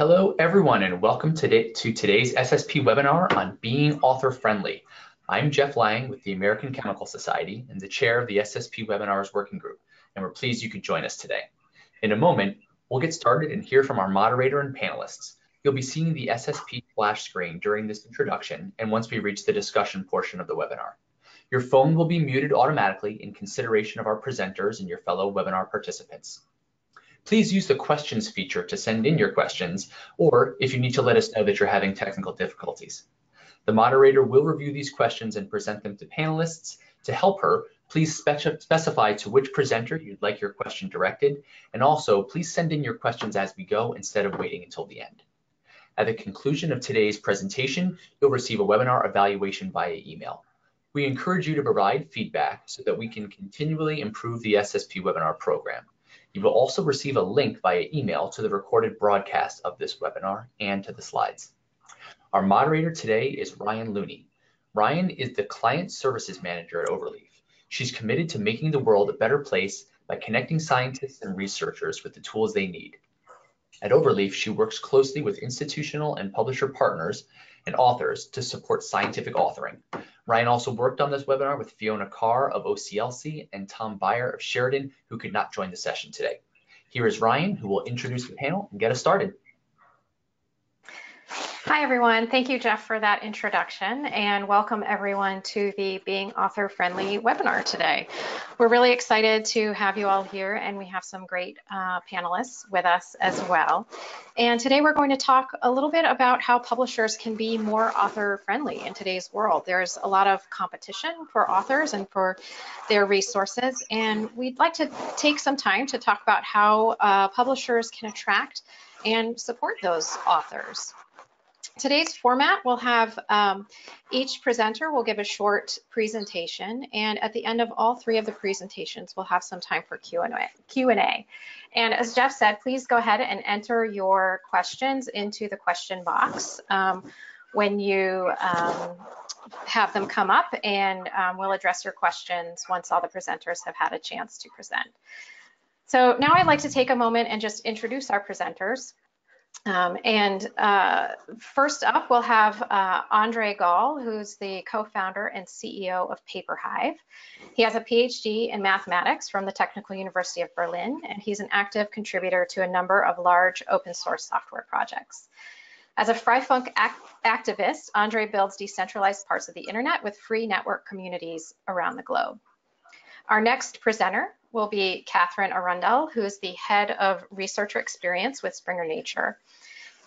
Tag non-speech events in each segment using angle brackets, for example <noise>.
Hello, everyone, and welcome to today's SSP webinar on being author friendly. I'm Jeff Lang with the American Chemical Society and the chair of the SSP webinars working group, and we're pleased you could join us today. In a moment, we'll get started and hear from our moderator and panelists. You'll be seeing the SSP flash screen during this introduction and once we reach the discussion portion of the webinar. Your phone will be muted automatically in consideration of our presenters and your fellow webinar participants please use the questions feature to send in your questions, or if you need to let us know that you're having technical difficulties. The moderator will review these questions and present them to panelists. To help her, please specify to which presenter you'd like your question directed, and also please send in your questions as we go instead of waiting until the end. At the conclusion of today's presentation, you'll receive a webinar evaluation via email. We encourage you to provide feedback so that we can continually improve the SSP webinar program. You will also receive a link via email to the recorded broadcast of this webinar and to the slides. Our moderator today is Ryan Looney. Ryan is the Client Services Manager at Overleaf. She's committed to making the world a better place by connecting scientists and researchers with the tools they need. At Overleaf, she works closely with institutional and publisher partners and authors to support scientific authoring. Ryan also worked on this webinar with Fiona Carr of OCLC and Tom Beyer of Sheridan, who could not join the session today. Here is Ryan, who will introduce the panel and get us started. Hi, everyone. Thank you, Jeff, for that introduction, and welcome everyone to the Being Author Friendly webinar today. We're really excited to have you all here, and we have some great uh, panelists with us as well. And today we're going to talk a little bit about how publishers can be more author friendly in today's world. There's a lot of competition for authors and for their resources, and we'd like to take some time to talk about how uh, publishers can attract and support those authors. Today's format will have um, each presenter will give a short presentation and at the end of all three of the presentations we'll have some time for Q&A. And as Jeff said, please go ahead and enter your questions into the question box um, when you um, have them come up and um, we'll address your questions once all the presenters have had a chance to present. So now I'd like to take a moment and just introduce our presenters. Um, and uh, first up, we'll have uh, Andre Gaul, who's the co-founder and CEO of PaperHive. He has a PhD in mathematics from the Technical University of Berlin, and he's an active contributor to a number of large open source software projects. As a Freifunk act activist, Andre builds decentralized parts of the internet with free network communities around the globe. Our next presenter will be Catherine Arundel, who is the head of researcher experience with Springer Nature.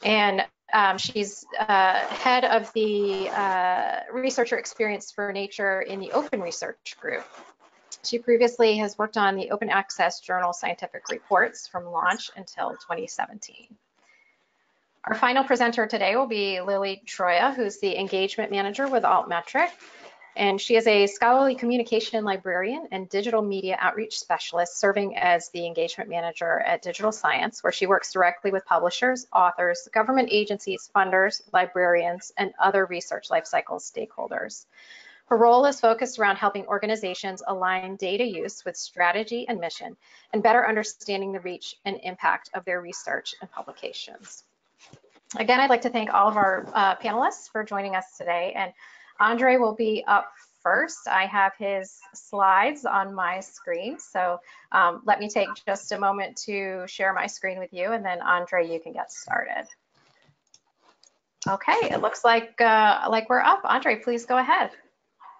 And um, she's uh, head of the uh, researcher experience for nature in the open research group. She previously has worked on the open access journal scientific reports from launch until 2017. Our final presenter today will be Lily Troia, who's the engagement manager with Altmetric. And she is a scholarly communication librarian and digital media outreach specialist serving as the engagement manager at Digital Science, where she works directly with publishers, authors, government agencies, funders, librarians, and other research lifecycle stakeholders. Her role is focused around helping organizations align data use with strategy and mission and better understanding the reach and impact of their research and publications. Again, I'd like to thank all of our uh, panelists for joining us today. And Andre will be up first. I have his slides on my screen. So um, let me take just a moment to share my screen with you and then Andre, you can get started. Okay, it looks like uh, like we're up. Andre, please go ahead.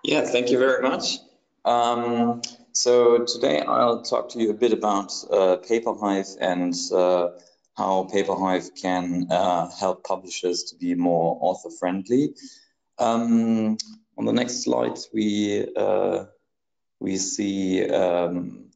Yeah, thank you very much. Um, so today I'll talk to you a bit about uh, PaperHive and uh, how PaperHive can uh, help publishers to be more author friendly. Um, on the next slide, we uh, we see um,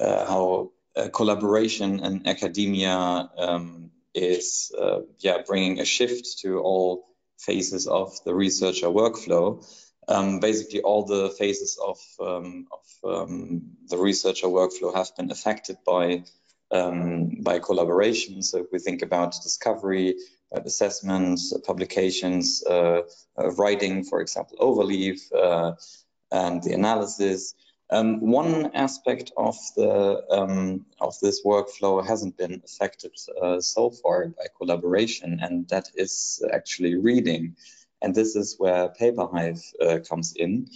uh, how collaboration in academia um, is uh, yeah bringing a shift to all phases of the researcher workflow. Um, basically, all the phases of, um, of um, the researcher workflow have been affected by by collaboration. So if we think about discovery, assessments, publications, uh, uh, writing, for example, overleaf, uh, and the analysis. Um, one aspect of the um, of this workflow hasn't been affected uh, so far by collaboration, and that is actually reading. And this is where Paperhive uh, comes in.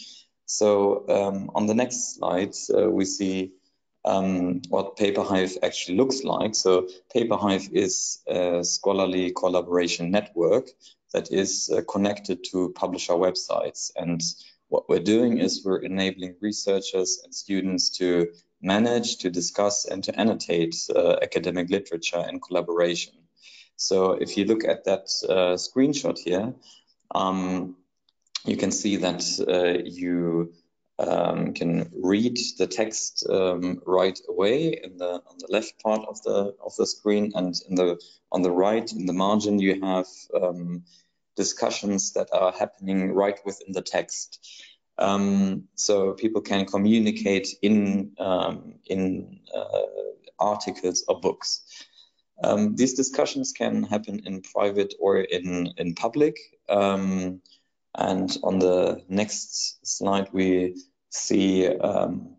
So um, on the next slide, uh, we see um, what Paperhive actually looks like. So Paperhive is a scholarly collaboration network that is uh, connected to publisher websites. And what we're doing is we're enabling researchers and students to manage, to discuss, and to annotate uh, academic literature in collaboration. So if you look at that uh, screenshot here, um, you can see that uh, you um, can read the text um, right away in the on the left part of the of the screen, and in the on the right in the margin you have um, discussions that are happening right within the text. Um, so people can communicate in um, in uh, articles or books. Um, these discussions can happen in private or in in public. And on the next slide, we see um,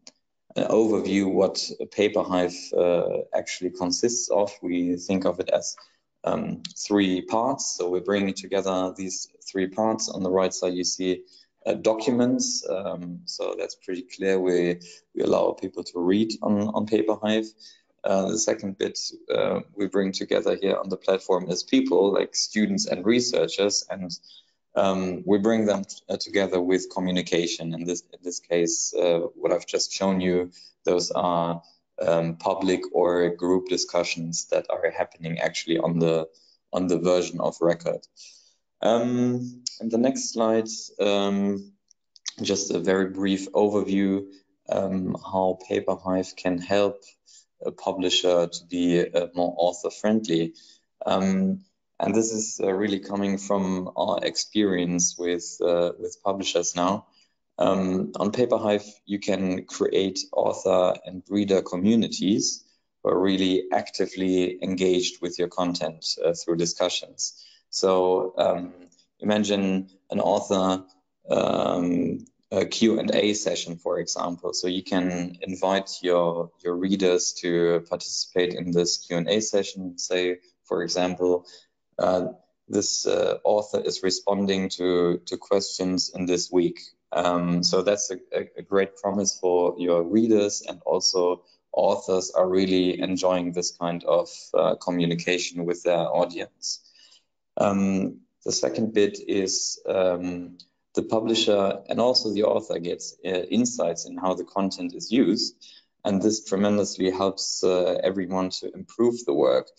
an overview what Paperhive uh, actually consists of. We think of it as um, three parts. So we're bringing together these three parts. On the right side, you see uh, documents. Um, so that's pretty clear. We, we allow people to read on, on Paperhive. Uh, the second bit uh, we bring together here on the platform is people like students and researchers and um, we bring them uh, together with communication. In this, in this case, uh, what I've just shown you, those are um, public or group discussions that are happening actually on the on the version of record. Um, and the next slide, um, just a very brief overview um, how Paperhive can help a publisher to be uh, more author friendly. Um, and this is uh, really coming from our experience with uh, with publishers now. Um, on Paperhive, you can create author and reader communities who are really actively engaged with your content uh, through discussions. So um, imagine an author um, a Q&A session, for example. So you can invite your, your readers to participate in this Q&A session. Say, for example, uh, this uh, author is responding to, to questions in this week. Um, so that's a, a, great promise for your readers and also authors are really enjoying this kind of uh, communication with their audience. Um, the second bit is um, the publisher and also the author gets uh, insights in how the content is used. And this tremendously helps uh, everyone to improve the work.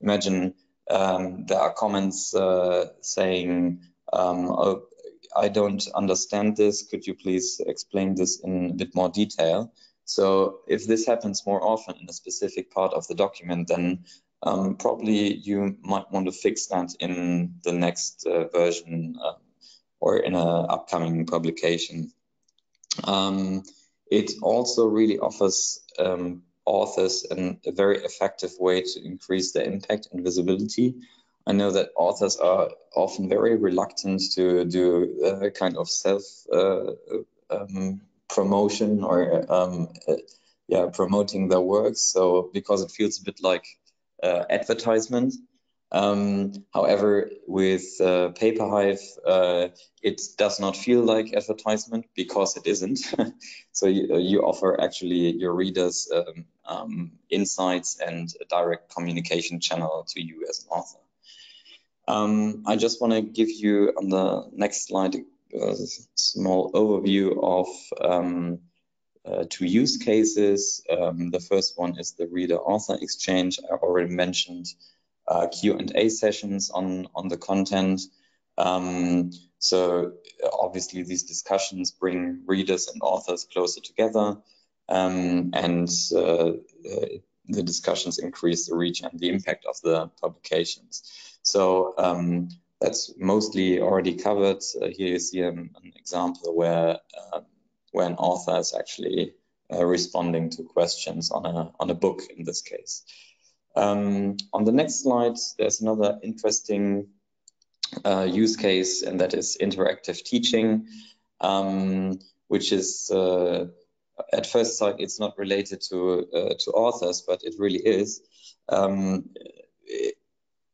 Imagine um, there are comments uh, saying, um, oh, I don't understand this. Could you please explain this in a bit more detail? So if this happens more often in a specific part of the document, then um, probably you might want to fix that in the next uh, version uh, or in an upcoming publication. Um, it also really offers um, authors in a very effective way to increase their impact and visibility. I know that authors are often very reluctant to do a kind of self uh, um, promotion or um, uh, yeah promoting their works. So because it feels a bit like uh, advertisement. Um, however, with uh, Paperhive, uh, it does not feel like advertisement because it isn't. <laughs> so you, you, offer actually your readers um, um, insights and a direct communication channel to you as an author. Um, I just want to give you on the next slide a small overview of um, uh, two use cases. Um, the first one is the reader-author exchange. I already mentioned uh, Q&A sessions on, on the content. Um, so obviously these discussions bring readers and authors closer together um, and uh, uh, the discussions increase the reach and the impact of the publications. So um, that's mostly already covered. Uh, here you see an, an example where um, where an author is actually uh, responding to questions on a on a book in this case. Um, on the next slide, there's another interesting uh, use case, and that is interactive teaching, um, which is uh, at first sight it's not related to uh, to authors, but it really is. Um,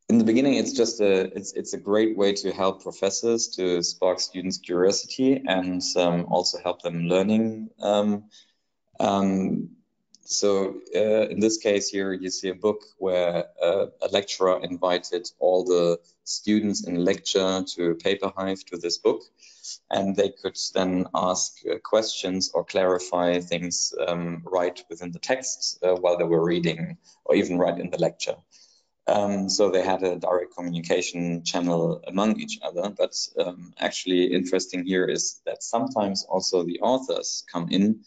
in the beginning, it's just a it's it's a great way to help professors to spark students' curiosity and um, also help them learning. Um, um, so uh, in this case here, you see a book where uh, a lecturer invited all the students in lecture to Paperhive to this book, and they could then ask uh, questions or clarify things um, right within the text uh, while they were reading, or even right in the lecture. Um, so they had a direct communication channel among each other. But um, actually interesting here is that sometimes also the authors come in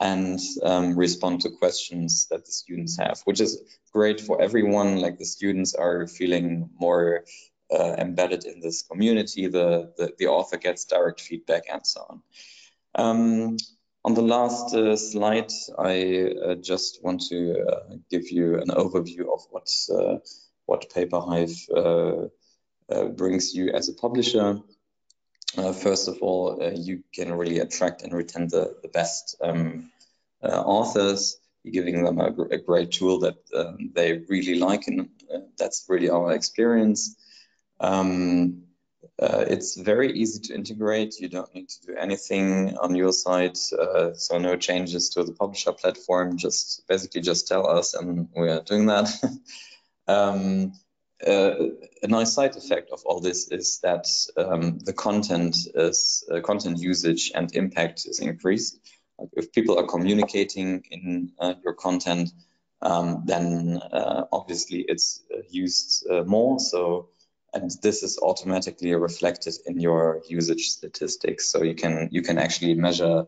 and um, respond to questions that the students have, which is great for everyone. Like the students are feeling more uh, embedded in this community, the, the, the, author gets direct feedback and so on. Um, on the last uh, slide, I uh, just want to uh, give you an overview of what, uh, what Paperhive uh, brings you as a publisher. Uh, first of all, uh, you can really attract and retain the, the best um, uh, authors. You're giving them a, a great tool that um, they really like, and uh, that's really our experience. Um, uh, it's very easy to integrate. You don't need to do anything on your side, so no changes to the publisher platform. Just basically just tell us, and we are doing that. <laughs> um, uh, a nice side effect of all this is that um, the content is uh, content usage and impact is increased. Like if people are communicating in uh, your content, um, then uh, obviously it's uh, used more. So, and this is automatically reflected in your usage statistics. So you can you can actually measure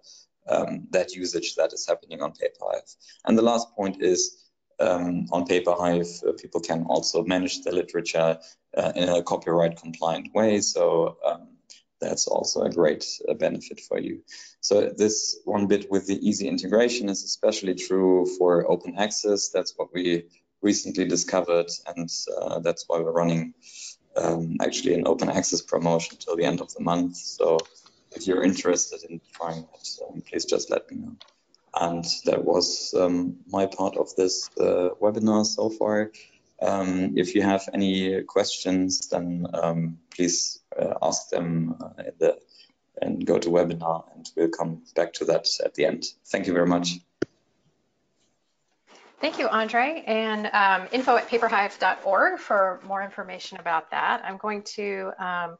um, that usage that is happening on Paperhive. And the last point is um, on Paperhive, uh, people can also manage the literature uh, in a copyright compliant way. So um, that's also a great uh, benefit for you. So this one bit with the easy integration is especially true for open access. That's what we recently discovered, and uh, that's why we're running um, actually an open access promotion till the end of the month. So if you're interested in trying that, um, please just let me know. And that was um, my part of this uh, webinar so far. Um, if you have any questions, then um, please uh, ask them uh, the, and GoToWebinar and we'll come back to that at the end. Thank you very much. Thank you, Andre, and um, info at paperhive.org for more information about that. I'm going to um,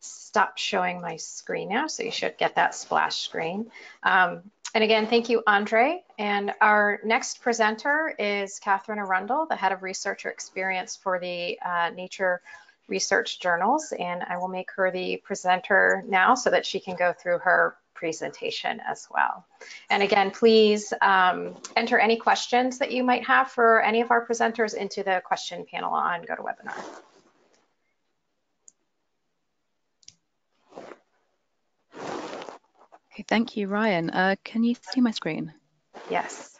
stop showing my screen now, so you should get that splash screen. Um, and again, thank you, Andre. And our next presenter is Catherine Arundel, the head of researcher experience for the uh, Nature Research Journals. And I will make her the presenter now so that she can go through her presentation as well. And again, please um, enter any questions that you might have for any of our presenters into the question panel on GoToWebinar. Okay, thank you, Ryan. Uh, can you see my screen? Yes.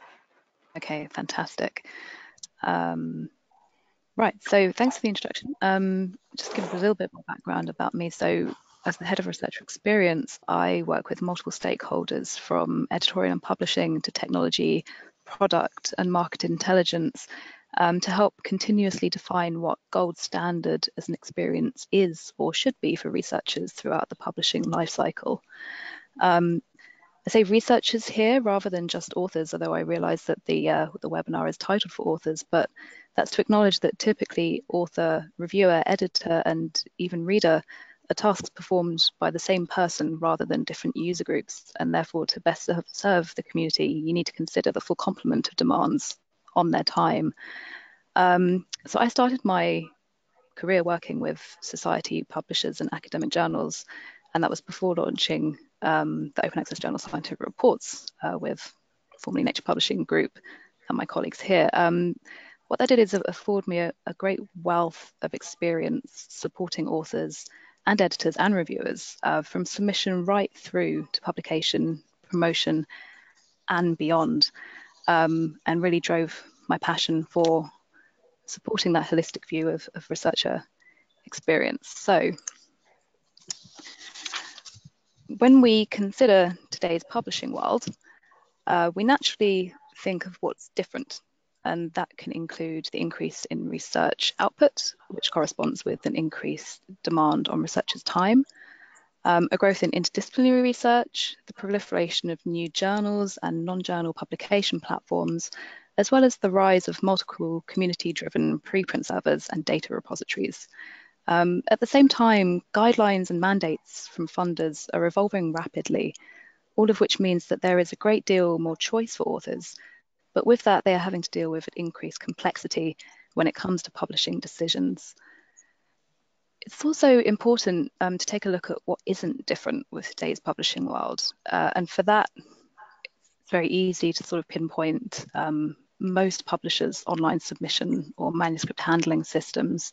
Okay, fantastic. Um, right, so thanks for the introduction. Um, just give a little bit more background about me. So as the head of research experience, I work with multiple stakeholders from editorial and publishing to technology, product and market intelligence um, to help continuously define what gold standard as an experience is or should be for researchers throughout the publishing lifecycle. Um, I say researchers here rather than just authors, although I realize that the, uh, the webinar is titled for authors, but that's to acknowledge that typically author, reviewer, editor, and even reader are tasks performed by the same person rather than different user groups. And therefore, to best serve the community, you need to consider the full complement of demands on their time. Um, so I started my career working with society publishers and academic journals, and that was before launching um, the Open Access Journal Scientific Reports uh, with formerly Nature Publishing Group and my colleagues here. Um, what that did is afford me a, a, great wealth of experience supporting authors and editors and reviewers uh, from submission right through to publication, promotion, and beyond, um, and really drove my passion for supporting that holistic view of, of researcher experience. So when we consider today's publishing world, uh, we naturally think of what's different, and that can include the increase in research output, which corresponds with an increased demand on researchers' time, um, a growth in interdisciplinary research, the proliferation of new journals and non-journal publication platforms, as well as the rise of multiple community-driven preprint servers and data repositories. Um, at the same time, guidelines and mandates from funders are evolving rapidly, all of which means that there is a great deal more choice for authors. But with that, they are having to deal with increased complexity when it comes to publishing decisions. It's also important um, to take a look at what isn't different with today's publishing world. Uh, and for that, it's very easy to sort of pinpoint um, most publishers' online submission or manuscript handling systems.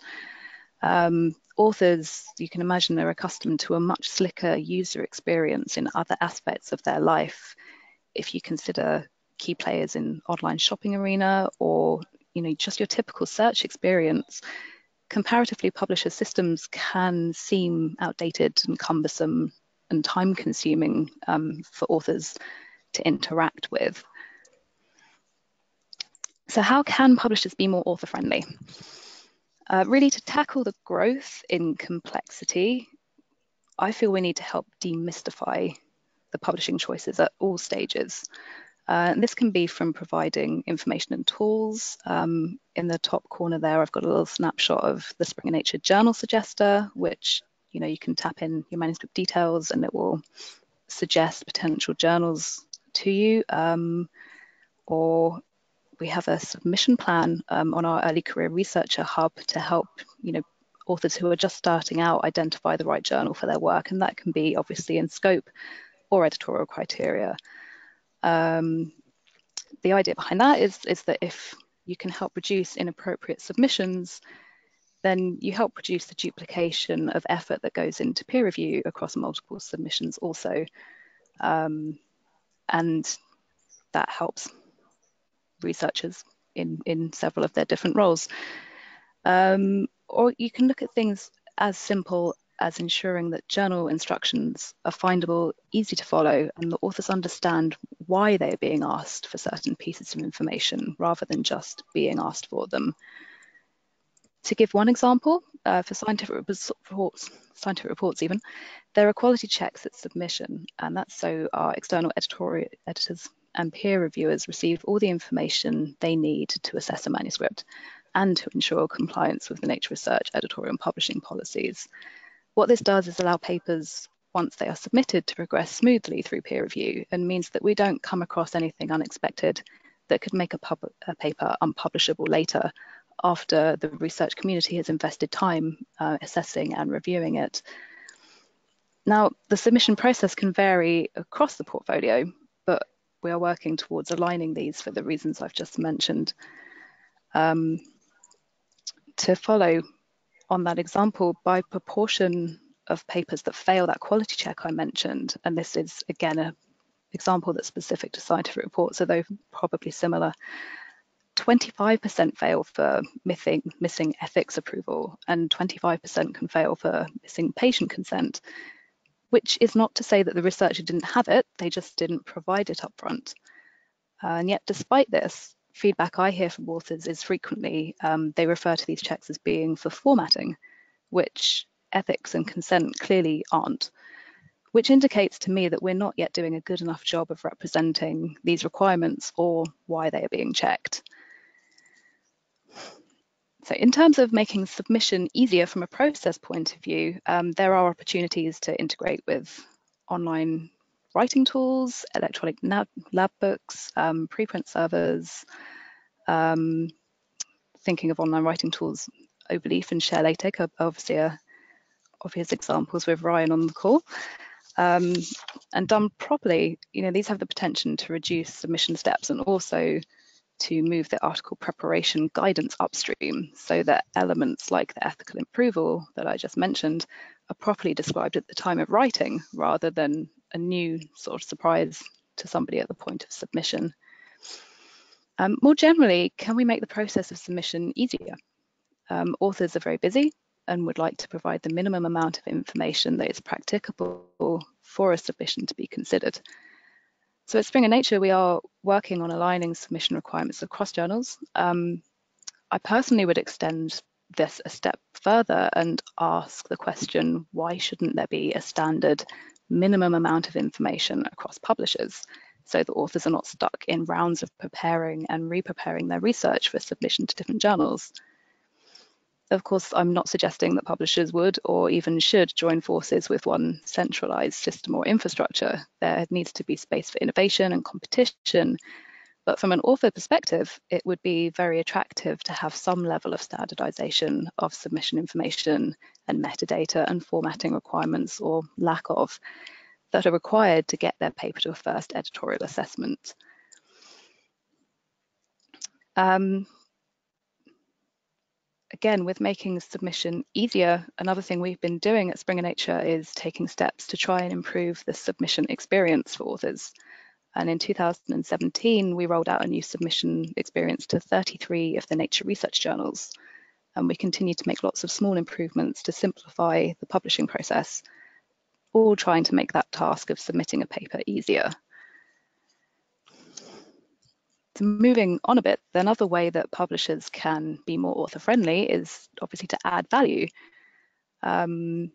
Um, authors, you can imagine, are accustomed to a much slicker user experience in other aspects of their life. If you consider key players in online shopping arena or you know just your typical search experience, comparatively publisher systems can seem outdated and cumbersome and time consuming um, for authors to interact with. So how can publishers be more author friendly? Uh, really, to tackle the growth in complexity, I feel we need to help demystify the publishing choices at all stages. Uh, and this can be from providing information and tools. Um, in the top corner there, I've got a little snapshot of the Springer Nature Journal Suggester, which you know you can tap in your manuscript details and it will suggest potential journals to you. Um, or we have a submission plan um, on our early career researcher hub to help you know authors who are just starting out identify the right journal for their work, and that can be obviously in scope or editorial criteria. Um, the idea behind that is, is that if you can help reduce inappropriate submissions, then you help reduce the duplication of effort that goes into peer review across multiple submissions also. Um, and that helps researchers in, in several of their different roles. Um, or you can look at things as simple as ensuring that journal instructions are findable, easy to follow, and the authors understand why they are being asked for certain pieces of information rather than just being asked for them. To give one example, uh, for scientific reports, scientific reports even, there are quality checks at submission, and that's so our external editorial editors and peer reviewers receive all the information they need to assess a manuscript and to ensure compliance with the Nature Research editorial and publishing policies. What this does is allow papers, once they are submitted, to progress smoothly through peer review and means that we don't come across anything unexpected that could make a, a paper unpublishable later after the research community has invested time uh, assessing and reviewing it. Now, the submission process can vary across the portfolio, we are working towards aligning these for the reasons I've just mentioned. Um, to follow on that example, by proportion of papers that fail that quality check I mentioned, and this is again an example that's specific to scientific reports, although probably similar. 25% fail for missing, missing ethics approval, and 25% can fail for missing patient consent, which is not to say that the researcher didn't have it, they just didn't provide it upfront. Uh, and yet, despite this, feedback I hear from authors is frequently um, they refer to these checks as being for formatting, which ethics and consent clearly aren't, which indicates to me that we're not yet doing a good enough job of representing these requirements or why they are being checked. So in terms of making submission easier from a process point of view, um, there are opportunities to integrate with online writing tools, electronic lab books, um, preprint servers, um, thinking of online writing tools, Overleaf and ShareLaTeX are obviously are obvious examples with Ryan on the call. Um, and done properly, you know, these have the potential to reduce submission steps and also to move the article preparation guidance upstream so that elements like the ethical approval that I just mentioned are properly described at the time of writing rather than a new sort of surprise to somebody at the point of submission. Um, more generally, can we make the process of submission easier? Um, authors are very busy and would like to provide the minimum amount of information that is practicable for a submission to be considered. So at Springer Nature, we are working on aligning submission requirements across journals. Um, I personally would extend this a step further and ask the question, why shouldn't there be a standard minimum amount of information across publishers so that authors are not stuck in rounds of preparing and re-preparing their research for submission to different journals? Of course, I'm not suggesting that publishers would or even should join forces with one centralized system or infrastructure. There needs to be space for innovation and competition. But from an author perspective, it would be very attractive to have some level of standardization of submission information and metadata and formatting requirements or lack of that are required to get their paper to a first editorial assessment. Um, again, with making submission easier, another thing we've been doing at Springer Nature is taking steps to try and improve the submission experience for authors. And in 2017, we rolled out a new submission experience to 33 of the Nature research journals. And we continue to make lots of small improvements to simplify the publishing process, all trying to make that task of submitting a paper easier. Moving on a bit, another way that publishers can be more author friendly is obviously to add value. Um,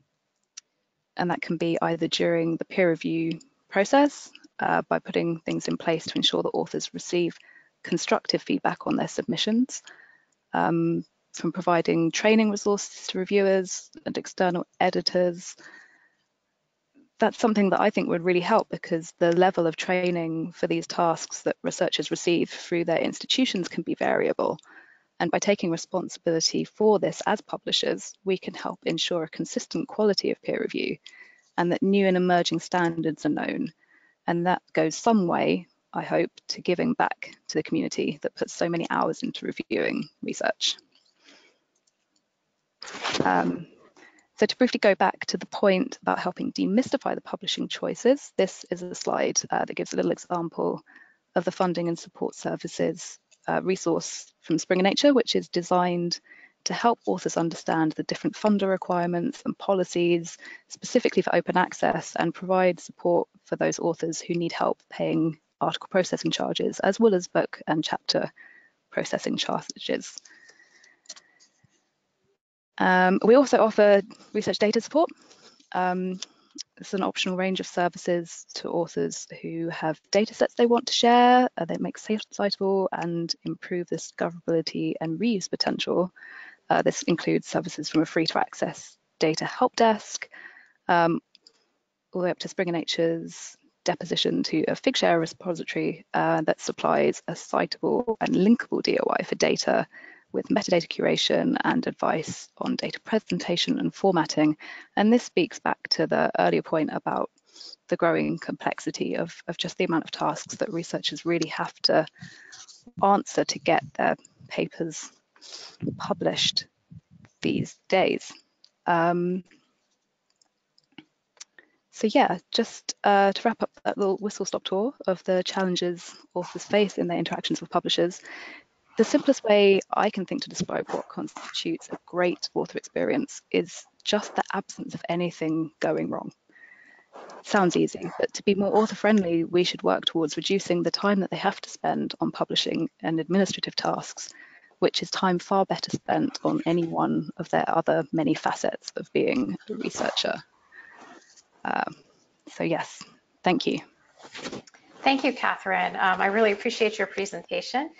and that can be either during the peer review process uh, by putting things in place to ensure that authors receive constructive feedback on their submissions, um, from providing training resources to reviewers and external editors, that's something that I think would really help because the level of training for these tasks that researchers receive through their institutions can be variable. And by taking responsibility for this as publishers, we can help ensure a consistent quality of peer review and that new and emerging standards are known. And that goes some way, I hope, to giving back to the community that puts so many hours into reviewing research. Um, so to briefly go back to the point about helping demystify the publishing choices, this is a slide uh, that gives a little example of the funding and support services uh, resource from Springer Nature, which is designed to help authors understand the different funder requirements and policies specifically for open access and provide support for those authors who need help paying article processing charges as well as book and chapter processing charges. Um, we also offer research data support. Um, it's an optional range of services to authors who have data sets they want to share, uh, that make citable and improve the discoverability and reuse potential. Uh, this includes services from a free to access data help desk, um, all the way up to Springer Nature's deposition to a Figshare repository uh, that supplies a citable and linkable DOI for data with metadata curation and advice on data presentation and formatting. And this speaks back to the earlier point about the growing complexity of, of just the amount of tasks that researchers really have to answer to get their papers published these days. Um, so yeah, just uh, to wrap up that little whistle-stop tour of the challenges authors face in their interactions with publishers, the simplest way I can think to describe what constitutes a great author experience is just the absence of anything going wrong. Sounds easy, but to be more author friendly, we should work towards reducing the time that they have to spend on publishing and administrative tasks, which is time far better spent on any one of their other many facets of being a researcher. Uh, so yes, thank you. Thank you, Catherine. Um, I really appreciate your presentation.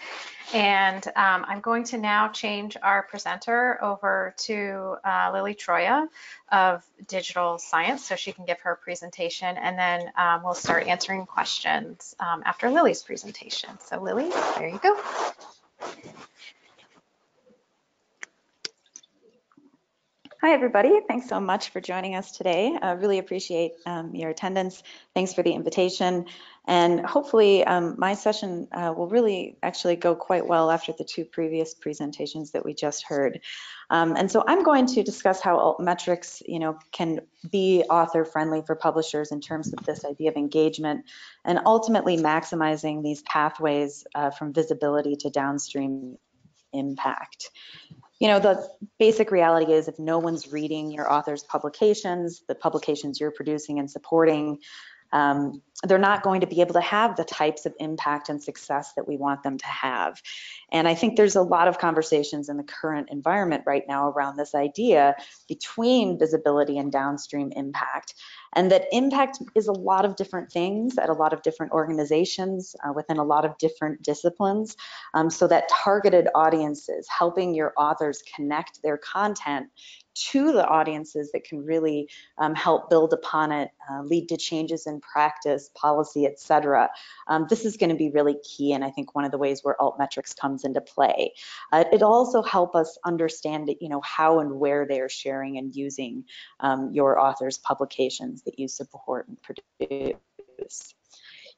And um, I'm going to now change our presenter over to uh, Lily Troia of Digital Science so she can give her presentation and then um, we'll start answering questions um, after Lily's presentation. So Lily, there you go. Hi, everybody. Thanks so much for joining us today. I really appreciate um, your attendance. Thanks for the invitation. And hopefully um, my session uh, will really actually go quite well after the two previous presentations that we just heard. Um, and so I'm going to discuss how altmetrics, you know, can be author friendly for publishers in terms of this idea of engagement and ultimately maximizing these pathways uh, from visibility to downstream impact you know, the basic reality is if no one's reading your author's publications, the publications you're producing and supporting, um, they're not going to be able to have the types of impact and success that we want them to have. And I think there's a lot of conversations in the current environment right now around this idea between visibility and downstream impact. And that impact is a lot of different things at a lot of different organizations uh, within a lot of different disciplines. Um, so that targeted audiences, helping your authors connect their content to the audiences that can really um, help build upon it, uh, lead to changes in practice, policy, et cetera. Um, this is going to be really key, and I think one of the ways where altmetrics comes into play. Uh, it also help us understand, you know, how and where they are sharing and using um, your author's publications that you support and produce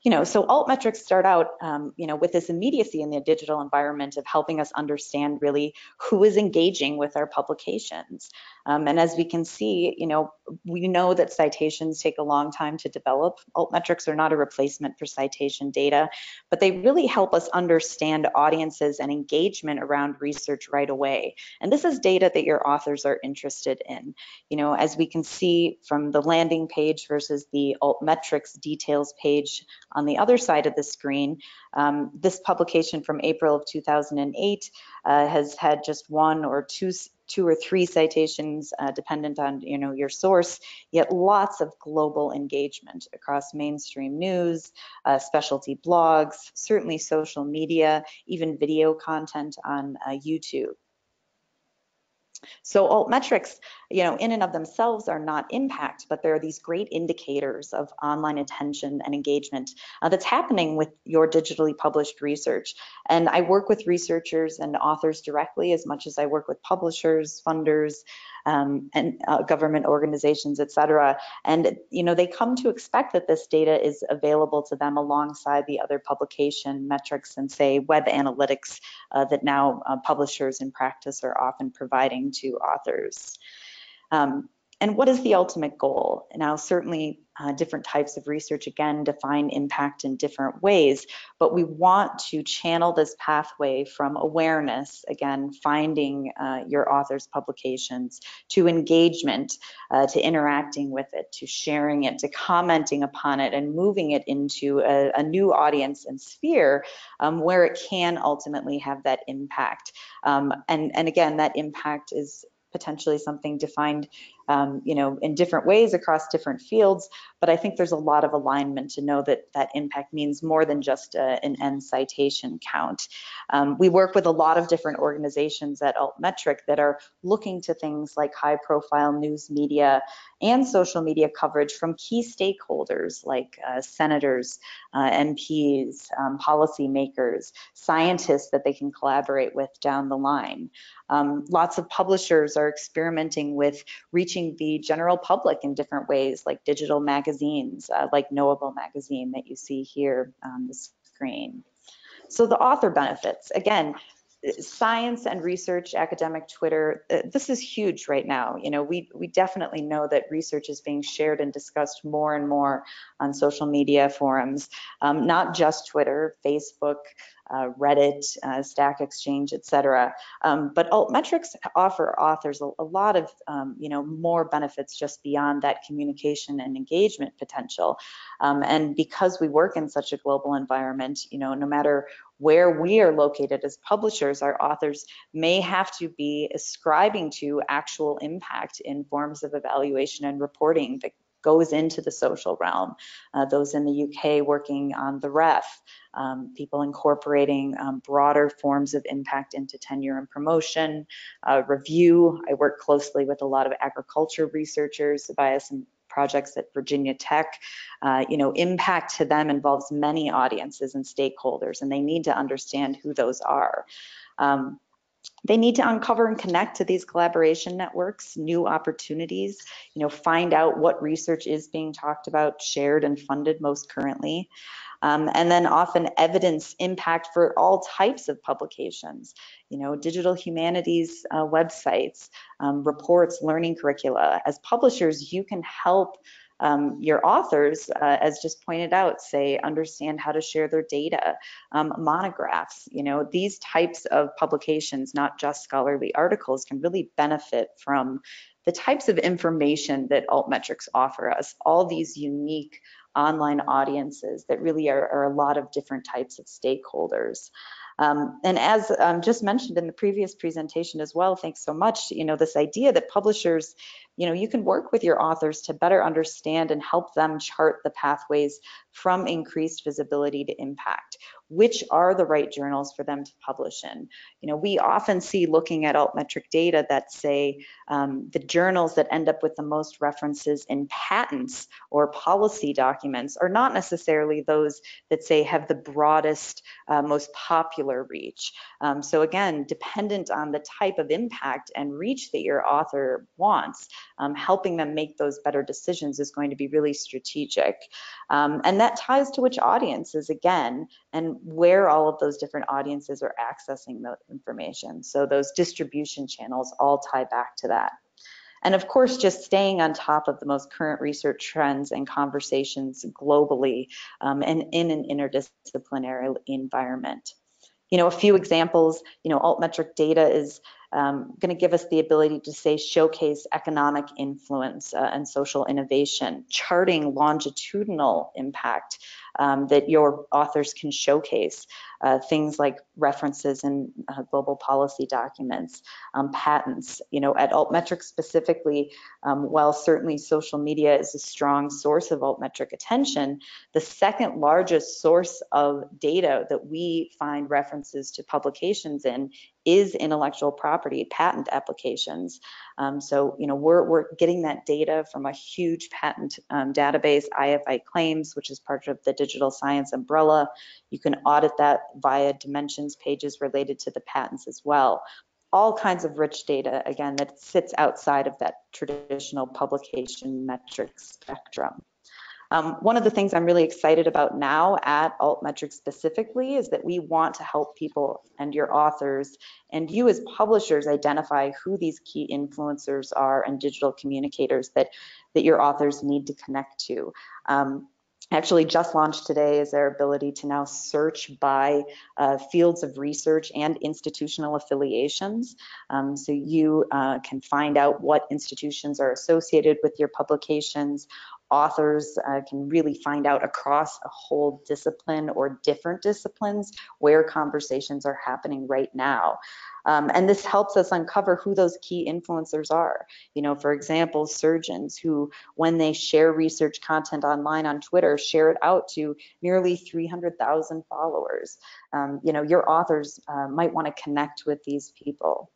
you know, so altmetrics start out, um, you know, with this immediacy in the digital environment of helping us understand really who is engaging with our publications. Um, and as we can see, you know, we know that citations take a long time to develop. Altmetrics are not a replacement for citation data, but they really help us understand audiences and engagement around research right away. And this is data that your authors are interested in. You know, as we can see from the landing page versus the altmetrics details page on the other side of the screen, um, this publication from April of 2008 uh, has had just one or two two or three citations uh, dependent on you know your source yet lots of global engagement across mainstream news uh, specialty blogs certainly social media even video content on uh, youtube. So altmetrics, you know, in and of themselves are not impact, but there are these great indicators of online attention and engagement uh, that's happening with your digitally published research. And I work with researchers and authors directly as much as I work with publishers, funders, um, and uh, government organizations, et cetera. And, you know, they come to expect that this data is available to them alongside the other publication metrics and say web analytics uh, that now uh, publishers in practice are often providing to authors. Um, and what is the ultimate goal? Now, certainly uh, different types of research, again, define impact in different ways, but we want to channel this pathway from awareness, again, finding uh, your author's publications, to engagement, uh, to interacting with it, to sharing it, to commenting upon it, and moving it into a, a new audience and sphere um, where it can ultimately have that impact. Um, and, and again, that impact is potentially something defined um, you know, in different ways across different fields. But I think there's a lot of alignment to know that that impact means more than just a, uh, an end citation count. Um, we work with a lot of different organizations at Altmetric that are looking to things like high profile news media and social media coverage from key stakeholders like uh, senators, uh, MPs, um, policymakers, scientists that they can collaborate with down the line. Um, lots of publishers are experimenting with reaching reaching the general public in different ways, like digital magazines, uh, like Knowable Magazine that you see here on the screen. So the author benefits, again, science and research, academic Twitter, uh, this is huge right now. You know, we, we definitely know that research is being shared and discussed more and more on social media forums, um, not just Twitter, Facebook, uh, Reddit, uh, Stack Exchange, etc. Um, but altmetrics offer authors a, a lot of, um, you know, more benefits just beyond that communication and engagement potential. Um, and because we work in such a global environment, you know, no matter where we are located as publishers, our authors may have to be ascribing to actual impact in forms of evaluation and reporting that goes into the social realm. Uh, those in the UK working on the REF, um, people incorporating um, broader forms of impact into tenure and promotion, uh, review. I work closely with a lot of agriculture researchers via some projects at Virginia Tech. Uh, you know, impact to them involves many audiences and stakeholders, and they need to understand who those are. Um, they need to uncover and connect to these collaboration networks, new opportunities, you know, find out what research is being talked about, shared and funded most currently. Um, and then often evidence impact for all types of publications, you know, digital humanities uh, websites, um, reports, learning curricula. As publishers, you can help um, your authors, uh, as just pointed out, say understand how to share their data, um, monographs, you know, these types of publications, not just scholarly articles, can really benefit from the types of information that altmetrics offer us, all these unique online audiences that really are, are a lot of different types of stakeholders. Um, and as um, just mentioned in the previous presentation as well, thanks so much, you know, this idea that publishers, you know, you can work with your authors to better understand and help them chart the pathways from increased visibility to impact which are the right journals for them to publish in. You know, we often see looking at altmetric data that say um, the journals that end up with the most references in patents or policy documents are not necessarily those that say have the broadest, uh, most popular reach. Um, so again, dependent on the type of impact and reach that your author wants, um, helping them make those better decisions is going to be really strategic. Um, and that ties to which audiences again, and where all of those different audiences are accessing the information. So those distribution channels all tie back to that. And of course, just staying on top of the most current research trends and conversations globally um, and in an interdisciplinary environment. You know, a few examples, you know, altmetric data is um, going to give us the ability to say showcase economic influence uh, and social innovation, charting longitudinal impact um, that your authors can showcase, uh, things like references in uh, global policy documents, um, patents. You know, at Altmetric specifically, um, while certainly social media is a strong source of altmetric attention, the second largest source of data that we find references to publications in is intellectual property patent applications. Um, so, you know, we're, we're getting that data from a huge patent um, database, IFI claims, which is part of the digital science umbrella. You can audit that via dimensions pages related to the patents as well. All kinds of rich data, again, that sits outside of that traditional publication metric spectrum. Um, one of the things I'm really excited about now at Altmetrics specifically is that we want to help people and your authors and you as publishers identify who these key influencers are and digital communicators that, that your authors need to connect to. Um, actually just launched today is their ability to now search by uh, fields of research and institutional affiliations. Um, so you uh, can find out what institutions are associated with your publications, authors uh, can really find out across a whole discipline or different disciplines where conversations are happening right now. Um, and this helps us uncover who those key influencers are. You know, for example, surgeons who, when they share research content online on Twitter, share it out to nearly 300,000 followers. Um, you know, your authors uh, might want to connect with these people.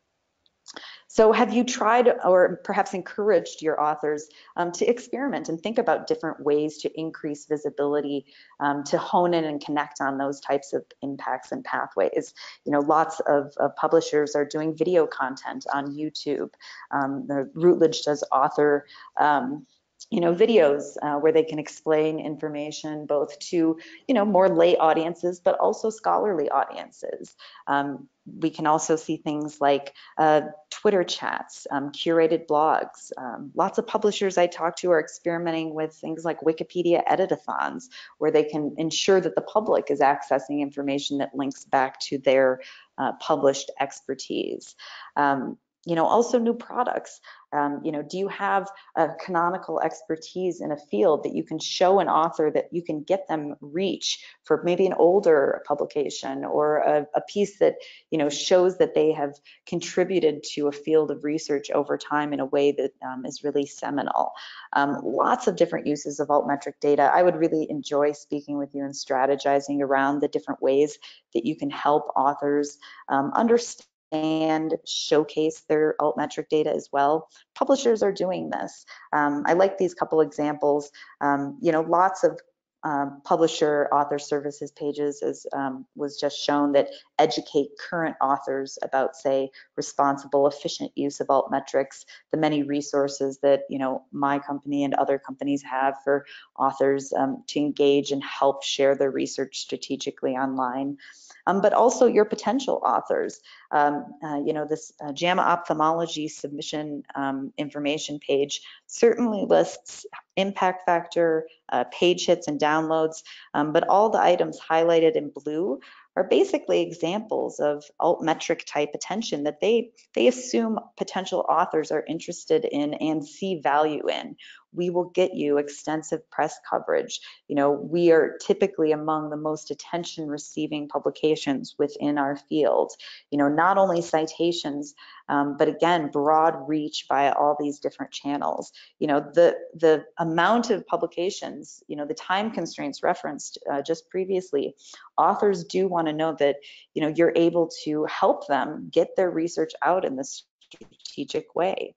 So have you tried or perhaps encouraged your authors um, to experiment and think about different ways to increase visibility, um, to hone in and connect on those types of impacts and pathways? You know, lots of, of publishers are doing video content on YouTube. Um, the Routledge does author um, you know, videos uh, where they can explain information both to, you know, more lay audiences, but also scholarly audiences. Um, we can also see things like uh, Twitter chats, um, curated blogs. Um, lots of publishers I talk to are experimenting with things like Wikipedia editathons, where they can ensure that the public is accessing information that links back to their uh, published expertise. Um, you know, also new products. Um, you know, do you have a canonical expertise in a field that you can show an author that you can get them reach for maybe an older publication or a, a piece that, you know, shows that they have contributed to a field of research over time in a way that um, is really seminal. Um, lots of different uses of altmetric data. I would really enjoy speaking with you and strategizing around the different ways that you can help authors um, understand and showcase their altmetric data as well. Publishers are doing this. Um, I like these couple examples. Um, you know, lots of um, publisher author services pages as um, was just shown that educate current authors about say responsible efficient use of altmetrics the many resources that you know my company and other companies have for authors um, to engage and help share their research strategically online um, but also your potential authors. Um, uh, you know, this uh, JAMA ophthalmology submission um, information page certainly lists impact factor, uh, page hits and downloads, um, but all the items highlighted in blue are basically examples of altmetric type attention that they they assume potential authors are interested in and see value in we will get you extensive press coverage. You know, we are typically among the most attention receiving publications within our field. You know, not only citations, um, but again, broad reach via all these different channels. You know, the, the amount of publications, you know, the time constraints referenced uh, just previously, authors do want to know that, you know, you're able to help them get their research out in this strategic way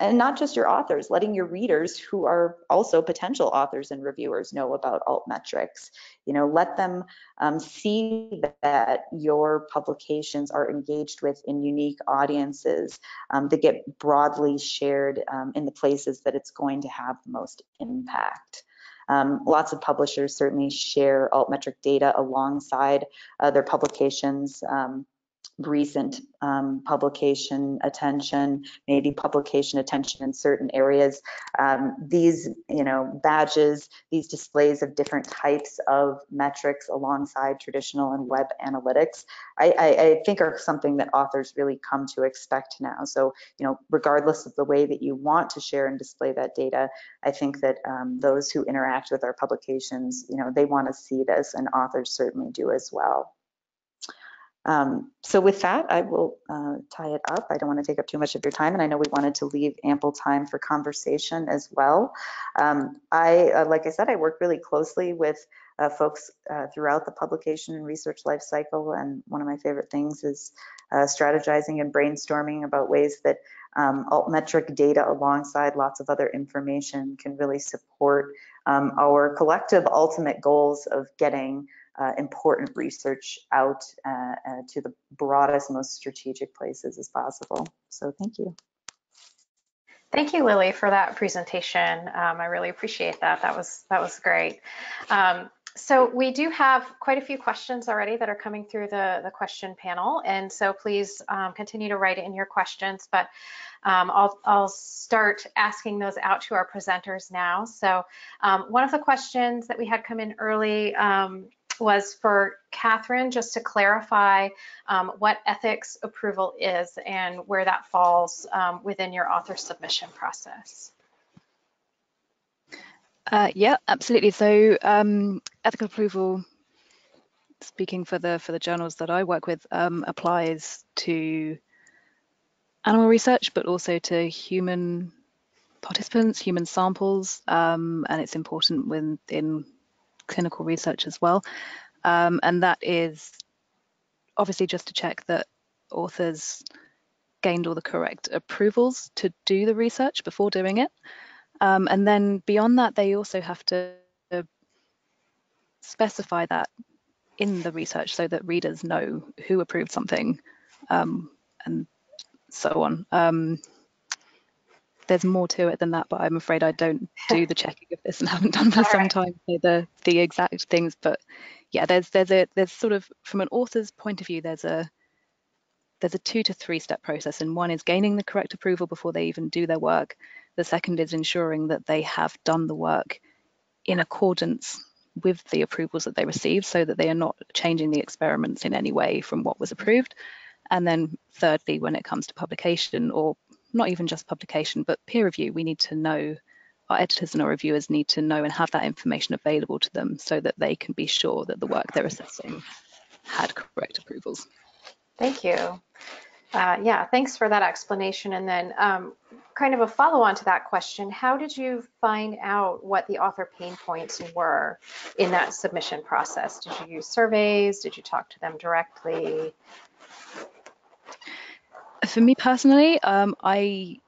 and not just your authors, letting your readers who are also potential authors and reviewers know about altmetrics. You know, let them um, see that your publications are engaged with in unique audiences um, that get broadly shared um, in the places that it's going to have the most impact. Um, lots of publishers certainly share altmetric data alongside uh, their publications. Um, recent um, publication attention, maybe publication attention in certain areas. Um, these, you know, badges, these displays of different types of metrics alongside traditional and web analytics, I, I, I think are something that authors really come to expect now. So, you know, regardless of the way that you want to share and display that data, I think that um, those who interact with our publications, you know, they want to see this and authors certainly do as well. Um, so with that, I will uh, tie it up. I don't want to take up too much of your time, and I know we wanted to leave ample time for conversation as well. Um, I, uh, like I said, I work really closely with uh, folks uh, throughout the publication and research life cycle, and one of my favorite things is uh, strategizing and brainstorming about ways that um, altmetric data alongside lots of other information can really support um, our collective ultimate goals of getting uh, important research out uh, uh, to the broadest, most strategic places as possible. So thank you. Thank you, Lily, for that presentation. Um, I really appreciate that. That was that was great. Um, so we do have quite a few questions already that are coming through the, the question panel. And so please um, continue to write in your questions, but um, I'll, I'll start asking those out to our presenters now. So um, one of the questions that we had come in early um, was for Catherine, just to clarify um, what ethics approval is and where that falls um, within your author submission process. Uh, yeah, absolutely. So um, ethical approval, speaking for the for the journals that I work with, um, applies to animal research, but also to human participants, human samples, um, and it's important within clinical research as well. Um, and that is obviously just to check that authors gained all the correct approvals to do the research before doing it. Um, and then beyond that, they also have to specify that in the research so that readers know who approved something um, and so on. Um, there's more to it than that, but I'm afraid I don't do the <laughs> checking of this and haven't done for All some right. time. So the the exact things, but yeah, there's there's a there's sort of from an author's point of view, there's a there's a two to three step process, and one is gaining the correct approval before they even do their work. The second is ensuring that they have done the work in accordance with the approvals that they received so that they are not changing the experiments in any way from what was approved. And then thirdly, when it comes to publication or not even just publication, but peer review, we need to know, our editors and our reviewers need to know and have that information available to them so that they can be sure that the work they're assessing had correct approvals. Thank you. Uh, yeah, thanks for that explanation. And then um, kind of a follow on to that question, how did you find out what the author pain points were in that submission process? Did you use surveys? Did you talk to them directly? For me personally, um, I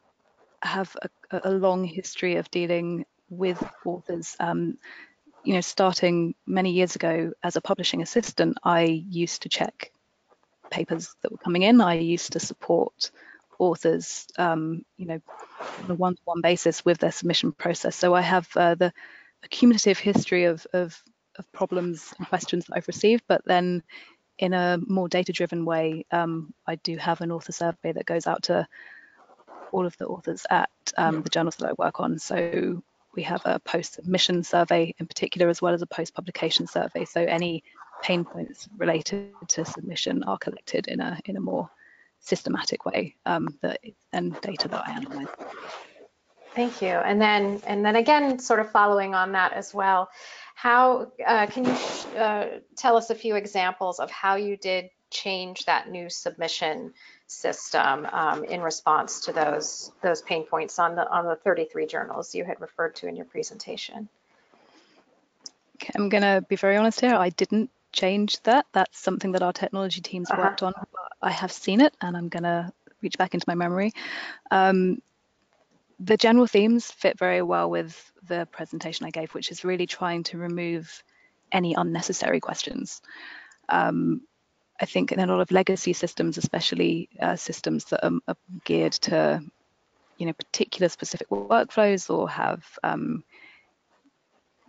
have a, a, long history of dealing with authors. Um, you know, starting many years ago as a publishing assistant, I used to check papers that were coming in. I used to support authors, um, you know, on a one-to-one basis with their submission process. So I have uh, the accumulative history of, of, of problems and questions that I've received, but then in a more data-driven way, um, I do have an author survey that goes out to all of the authors at um, the journals that I work on. So we have a post-submission survey in particular, as well as a post-publication survey. So any pain points related to submission are collected in a in a more systematic way um, that and data that I analyze. Thank you. And then, and then again, sort of following on that as well, how uh, can you uh, tell us a few examples of how you did change that new submission system um, in response to those those pain points on the on the 33 journals you had referred to in your presentation? I'm going to be very honest here. I didn't change that. That's something that our technology teams uh -huh. worked on. I have seen it, and I'm going to reach back into my memory. Um, the general themes fit very well with the presentation I gave, which is really trying to remove any unnecessary questions. Um, I think in a lot of legacy systems, especially uh, systems that are, are, geared to, you know, particular specific workflows or have, um,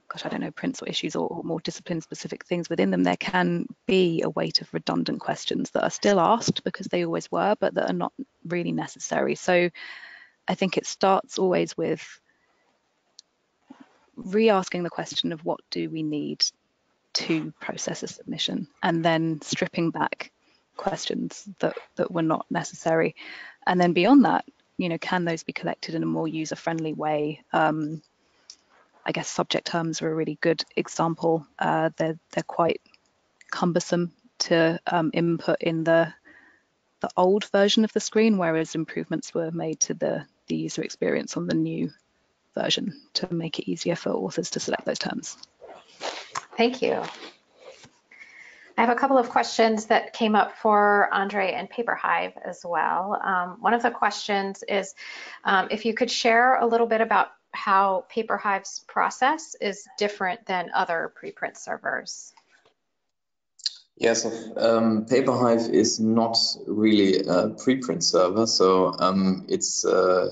gosh, I don't know, prints or issues or, or more discipline-specific things within them, there can be a weight of redundant questions that are still asked because they always were, but that are not really necessary. So I think it starts always with re-asking the question of what do we need to process a submission and then stripping back questions that, that were not necessary. And then beyond that, you know, can those be collected in a more user-friendly way? Um, I guess subject terms are a really good example. Uh, they're, they're quite cumbersome to um, input in the the old version of the screen, whereas improvements were made to the the user experience on the new version to make it easier for authors to select those terms. Thank you. I have a couple of questions that came up for Andre and Paperhive as well. Um, one of the questions is um, if you could share a little bit about how Paperhive's process is different than other preprint servers. Yes, um, Paperhive is not really a preprint server, so um, it's uh,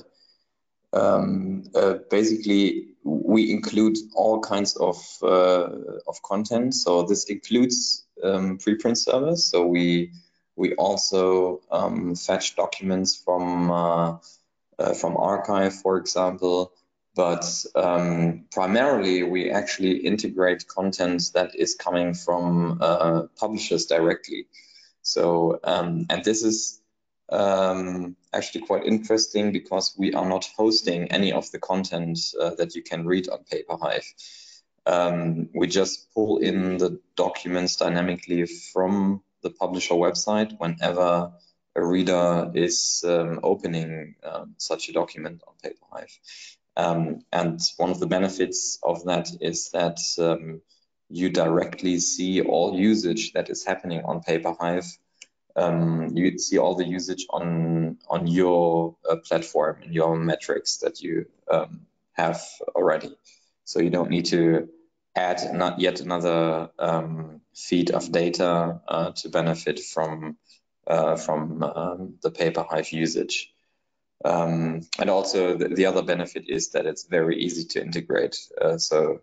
um, uh, basically we include all kinds of uh, of content. So this includes um, preprint servers. So we we also um, fetch documents from uh, uh, from arXiv, for example but um, primarily we actually integrate content that is coming from uh, publishers directly. So, um, and this is um, actually quite interesting because we are not hosting any of the content uh, that you can read on Paperhive. Um, we just pull in the documents dynamically from the publisher website whenever a reader is um, opening um, such a document on Paperhive. Um, and one of the benefits of that is that um, you directly see all usage that is happening on Paperhive. Um, you see all the usage on on your uh, platform and your metrics that you um, have already. So you don't need to add not yet another um, feed of data uh, to benefit from uh, from um, the Paperhive usage. Um, and also the, the, other benefit is that it's very easy to integrate. Uh, so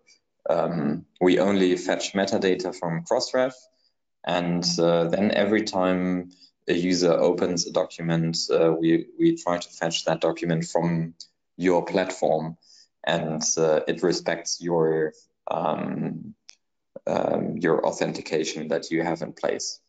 um, we only fetch metadata from Crossref, and uh, then every time a user opens a document, uh, we, we try to fetch that document from your platform, and uh, it respects your um, um, your authentication that you have in place.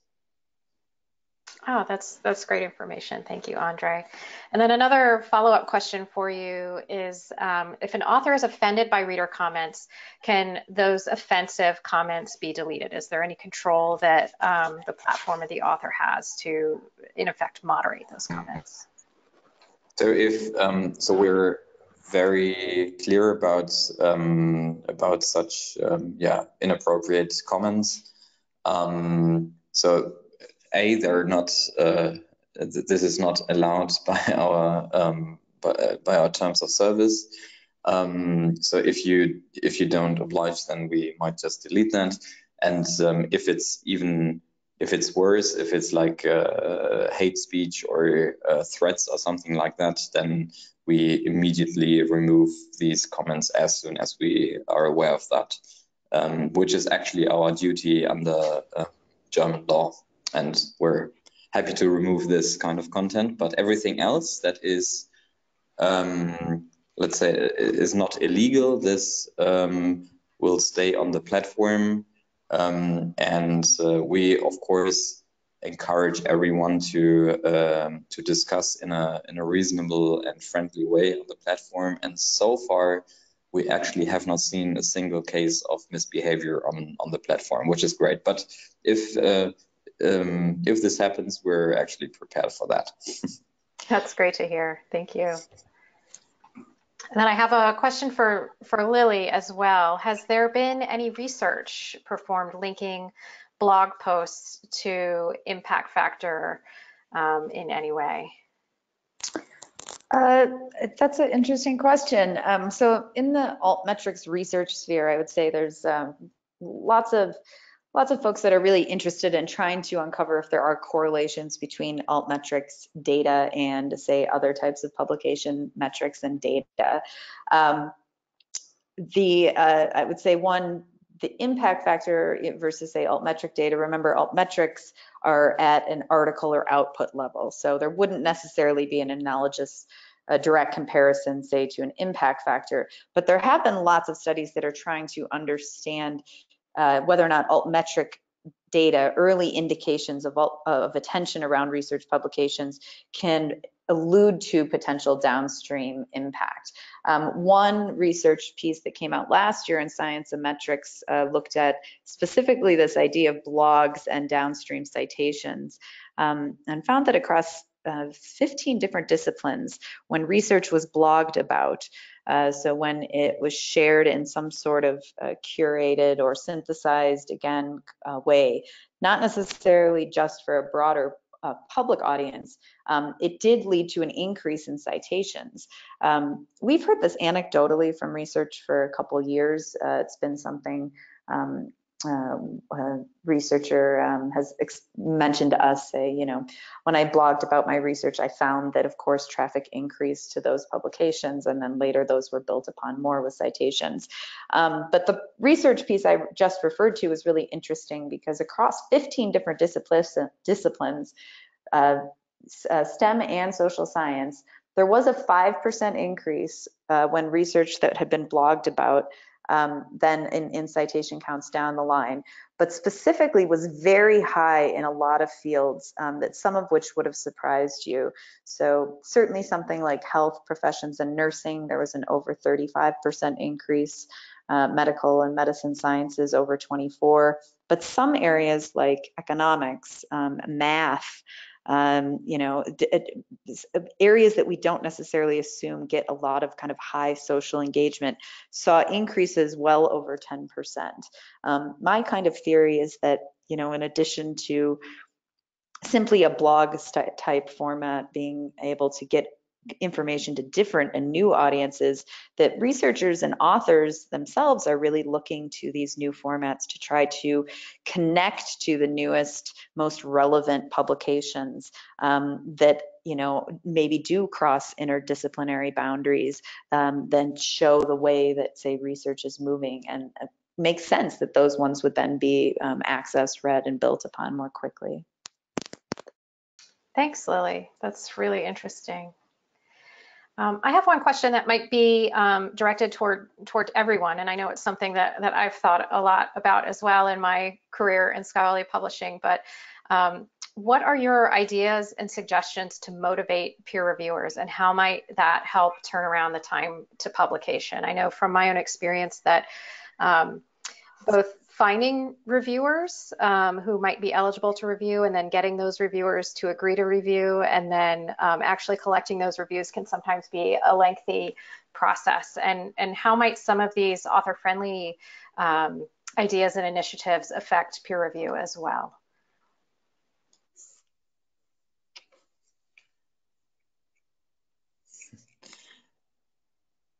Oh, that's that's great information. Thank you, Andre. And then another follow-up question for you is, um, if an author is offended by reader comments, can those offensive comments be deleted? Is there any control that um, the platform or the author has to, in effect, moderate those comments? So if um, so, we're very clear about um, about such um, yeah inappropriate comments. Um, so a they're not uh, this is not allowed <laughs> by our um, by, by, our terms of service. Um, so if you if you don't oblige, then we might just delete that. And um, if it's even if it's worse, if it's like uh, hate speech or uh, threats or something like that, then we immediately remove these comments as soon as we are aware of that, um, which is actually our duty under uh, German law and we're happy to remove this kind of content. But everything else that is, um, let's say, is not illegal, this um, will stay on the platform. Um, and uh, we, of course, encourage everyone to um, to discuss in a in a reasonable and friendly way on the platform. And so far, we actually have not seen a single case of misbehavior on on the platform, which is great. But if uh, um, if this happens, we're actually prepared for that. <laughs> That's great to hear. Thank you. And then I have a question for, for Lily as well. Has there been any research performed linking blog posts to impact factor um, in any way? Uh, that's an interesting question. Um, so in the altmetrics research sphere, I would say there's um, lots of lots of folks that are really interested in trying to uncover if there are correlations between altmetrics data and say other types of publication metrics and data. Um, the uh, I would say one the impact factor versus say altmetric data, remember altmetrics are at an article or output level. So there wouldn't necessarily be an analogous direct comparison, say, to an impact factor. But there have been lots of studies that are trying to understand uh, whether or not altmetric data, early indications of, of attention around research publications can allude to potential downstream impact. Um, one research piece that came out last year in Scientometrics uh, looked at specifically this idea of blogs and downstream citations um, and found that across uh, 15 different disciplines when research was blogged about, uh, so when it was shared in some sort of uh, curated or synthesized, again, uh, way, not necessarily just for a broader uh, public audience, um, it did lead to an increase in citations. Um, we've heard this anecdotally from research for a couple years. It's been something um, um, a researcher um, has mentioned to us, say, you know, when I blogged about my research, I found that, of course, traffic increased to those publications, and then later those were built upon more with citations. Um, but the research piece I just referred to is really interesting because across 15 different disciplines, disciplines uh, uh, STEM and social science, there was a 5% increase uh, when research that had been blogged about um, then in, in citation counts down the line, but specifically was very high in a lot of fields um, that some of which would have surprised you. So certainly something like health professions and nursing, there was an over 35% increase, uh, medical and medicine sciences over 24, but some areas like economics, um, math, um, you know, uh, areas that we don't necessarily assume get a lot of kind of high social engagement saw increases well over 10%. Um, my kind of theory is that, you know, in addition to simply a blog type format being able to get information to different and new audiences that researchers and authors themselves are really looking to these new formats to try to connect to the newest most relevant publications um, that you know maybe do cross interdisciplinary boundaries um, then show the way that say research is moving and uh, makes sense that those ones would then be um, accessed read and built upon more quickly Thanks, Lily. That's really interesting. Um, I have one question that might be um, directed toward toward everyone, and I know it's something that that I've thought a lot about as well in my career in scholarly publishing. But um, what are your ideas and suggestions to motivate peer reviewers, and how might that help turn around the time to publication? I know from my own experience that um, both finding reviewers um, who might be eligible to review and then getting those reviewers to agree to review and then um, actually collecting those reviews can sometimes be a lengthy process. And and how might some of these author friendly um, ideas and initiatives affect peer review as well?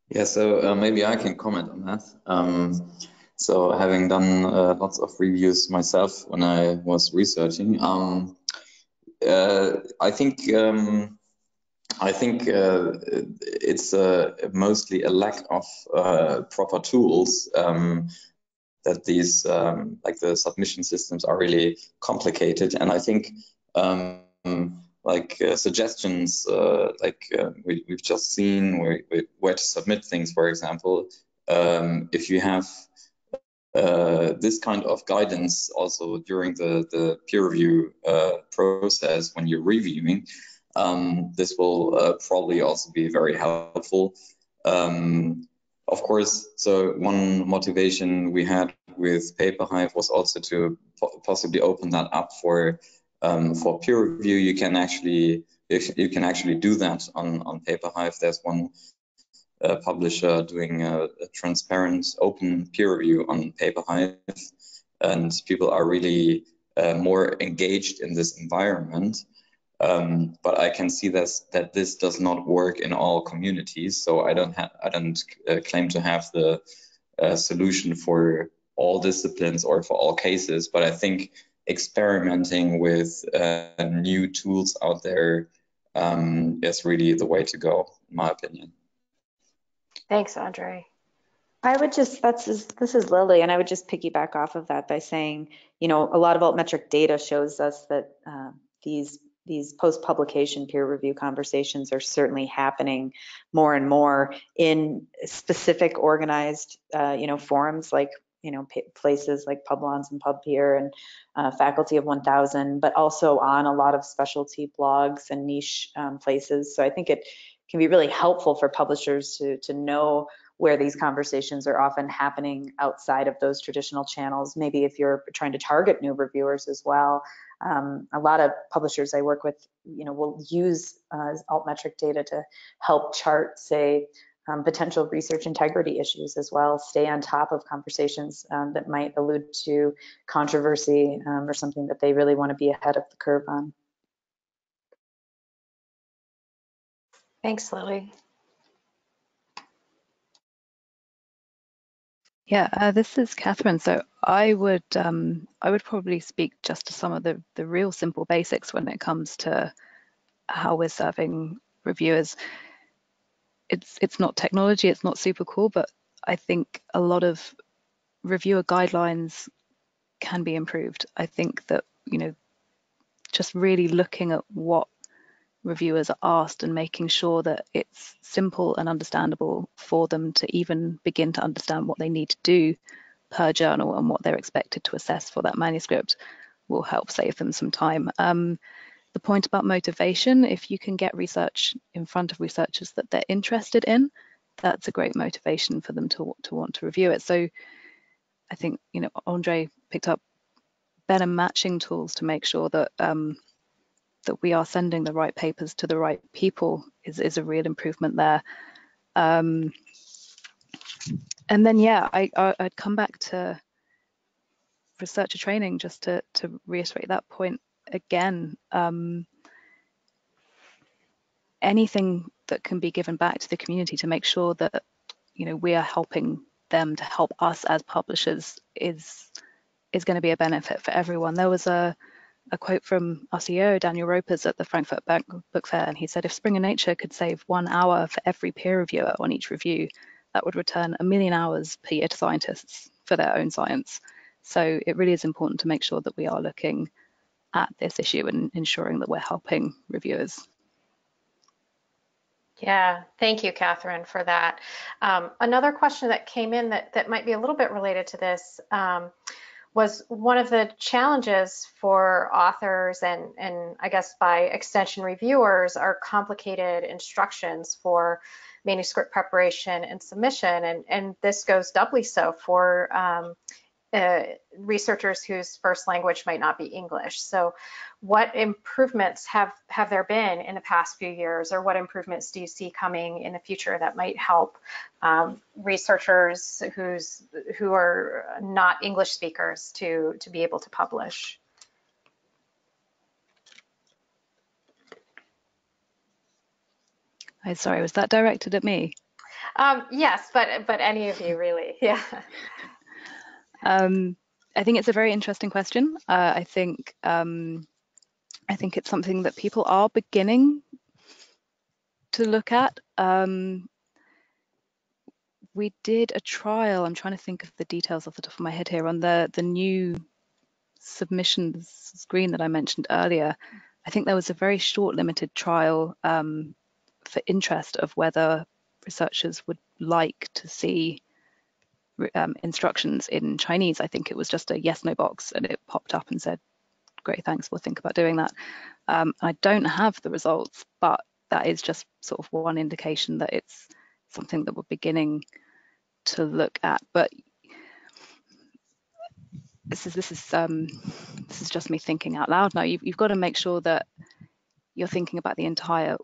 Yeah so uh, maybe i can comment on that. Um, so having done uh, lots of reviews myself when I was researching, um, uh, I think um, I think uh, it's uh, mostly a lack of uh, proper tools um, that these um, like the submission systems are really complicated, and I think um, like uh, suggestions like we, have just seen where, where to submit things, for example. Um, if you have uh, this kind of guidance also during the, the peer review uh, process when you're reviewing, um, this will uh, probably also be very helpful. Um, of course, so one motivation we had with PaperHive was also to po possibly open that up for um, for peer review. You can actually if you can actually do that on on PaperHive. There's one publisher doing a, a, transparent open peer review on PaperHive, and people are really uh, more engaged in this environment. Um, but I can see this, that this does not work in all communities. So I don't I don't uh, claim to have the uh, solution for all disciplines or for all cases. But I think experimenting with uh, new tools out there um, is really the way to go, in my opinion. Thanks, Andre. I would just, that's, this is Lily, and I would just piggyback off of that by saying, you know, a lot of altmetric data shows us that uh, these these post-publication peer review conversations are certainly happening more and more in specific organized, uh, you know, forums like, you know, places like Publons and PubPeer and uh, Faculty of 1000, but also on a lot of specialty blogs and niche um, places. So I think it can be really helpful for publishers to, to know where these conversations are often happening outside of those traditional channels. Maybe if you're trying to target new reviewers as well, um, a lot of publishers I work with, you know, will use uh, altmetric data to help chart, say, um, potential research integrity issues as well, stay on top of conversations um, that might allude to controversy um, or something that they really want to be ahead of the curve on. Thanks, Lily. Yeah, uh, this is Catherine. So I would um, I would probably speak just to some of the the real simple basics when it comes to how we're serving reviewers. It's it's not technology, it's not super cool, but I think a lot of reviewer guidelines can be improved. I think that you know just really looking at what reviewers are asked and making sure that it's simple and understandable for them to even begin to understand what they need to do per journal and what they're expected to assess for that manuscript will help save them some time. Um, the point about motivation, if you can get research in front of researchers that they're interested in, that's a great motivation for them to, to want to review it. So I think, you know, Andre picked up better matching tools to make sure that um, that we are sending the right papers to the right people is, is a real improvement there. Um, and then, yeah, I, I, would come back to researcher training just to, to reiterate that point again. Um, anything that can be given back to the community to make sure that, you know, we are helping them to help us as publishers is is going to be a benefit for everyone. There was a a quote from our CEO, Daniel Ropers, at the Frankfurt Book Fair, and he said, if Springer Nature could save one hour for every peer reviewer on each review, that would return a million hours per year to scientists for their own science. So it really is important to make sure that we are looking at this issue and ensuring that we're helping reviewers. Yeah, thank you, Catherine, for that. Um, another question that came in that, that might be a little bit related to this. Um, was one of the challenges for authors and, and I guess by extension reviewers are complicated instructions for manuscript preparation and submission. And, and this goes doubly so for um, uh, researchers whose first language might not be English. So what improvements have, have there been in the past few years or what improvements do you see coming in the future that might help um, researchers who's, who are not English speakers to, to be able to publish? I'm sorry, was that directed at me? Um, yes, but but any of you really, <laughs> yeah. Um, I think it's a very interesting question. Uh, I think um, I think it's something that people are beginning to look at. Um, we did a trial. I'm trying to think of the details off the top of my head here on the the new submissions screen that I mentioned earlier. I think there was a very short, limited trial um, for interest of whether researchers would like to see um, instructions in Chinese, I think it was just a yes no box and it popped up and said, great, thanks, we'll think about doing that. Um, I don't have the results, but that is just sort of one indication that it's something that we're beginning to look at. But this is this is um, this is just me thinking out loud now. You've, you've got to make sure that you're thinking about the entire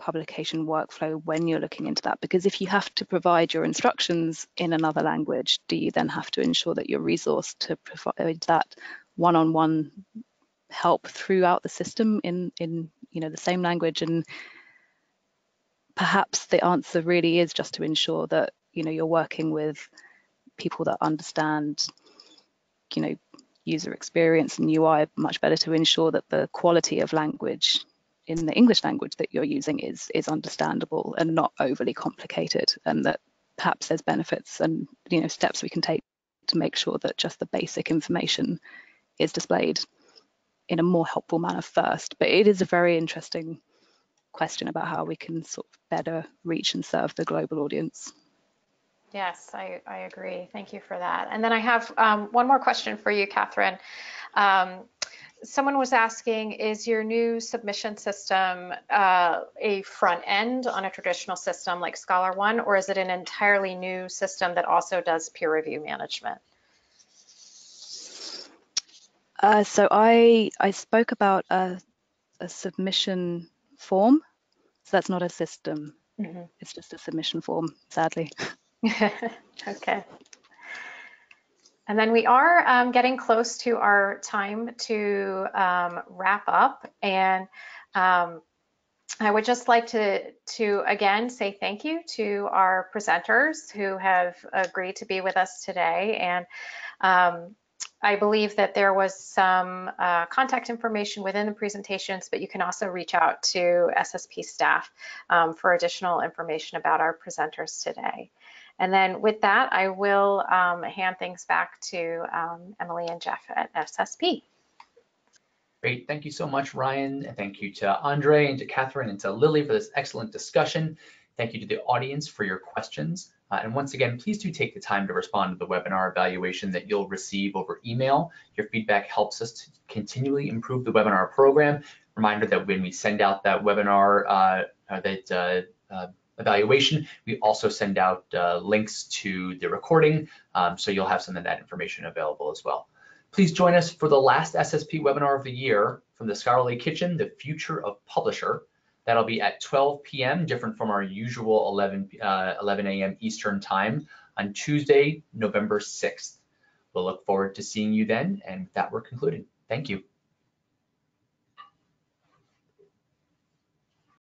publication workflow when you're looking into that? Because if you have to provide your instructions in another language do you then have to ensure that you're resourced to provide that one-on-one help throughout the system in in you know the same language? And perhaps the answer really is just to ensure that you know you're working with people that understand you know user experience and UI much better to ensure that the quality of language in the English language that you're using is is understandable and not overly complicated and that perhaps there's benefits and you know steps we can take to make sure that just the basic information is displayed in a more helpful manner first but it is a very interesting question about how we can sort of better reach and serve the global audience Yes, I, I agree. Thank you for that. And then I have um, one more question for you, Catherine. Um, someone was asking, is your new submission system uh, a front end on a traditional system like ScholarOne, or is it an entirely new system that also does peer review management? Uh, so I I spoke about a, a submission form. So that's not a system. Mm -hmm. It's just a submission form, sadly. <laughs> okay. And then we are um, getting close to our time to um, wrap up. And um, I would just like to, to again say thank you to our presenters who have agreed to be with us today. And um, I believe that there was some uh, contact information within the presentations, but you can also reach out to SSP staff um, for additional information about our presenters today. And then with that, I will um, hand things back to um, Emily and Jeff at SSP. Great, thank you so much, Ryan. And thank you to Andre and to Catherine and to Lily for this excellent discussion. Thank you to the audience for your questions. Uh, and once again, please do take the time to respond to the webinar evaluation that you'll receive over email. Your feedback helps us to continually improve the webinar program. Reminder that when we send out that webinar uh, uh that uh, uh, evaluation. We also send out uh, links to the recording, um, so you'll have some of that information available as well. Please join us for the last SSP webinar of the year from the Scholarly Kitchen, The Future of Publisher. That'll be at 12 p.m., different from our usual 11, uh, 11 a.m. Eastern time on Tuesday, November 6th. We'll look forward to seeing you then, and that, we're concluding. Thank you.